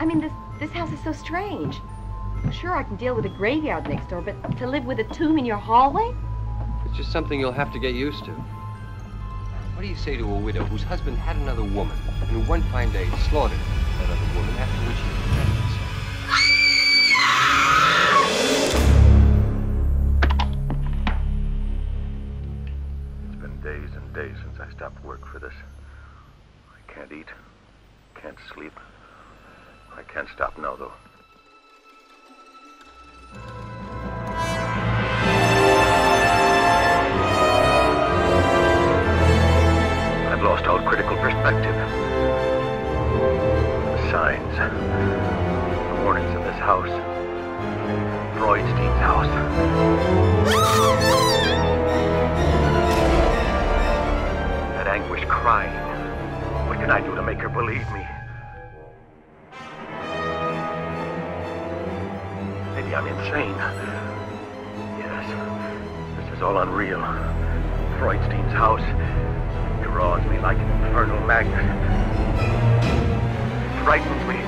I mean, this, this house is so strange. Sure, I can deal with a graveyard next door, but to live with a tomb in your hallway? It's just something you'll have to get used to. What do you say to a widow whose husband had another woman, and who one fine day slaughtered that other woman after which he defended himself? It's been days and days since I stopped work for this. I can't eat, can't sleep. Can't stop now, though. I've lost all critical perspective. The signs, the warnings of this house. Freudstein's house. That anguish crying. What can I do to make her believe me? Maybe I'm insane. Yes, this is all unreal. Freudstein's house draws me like an infernal magnet. It frightens me.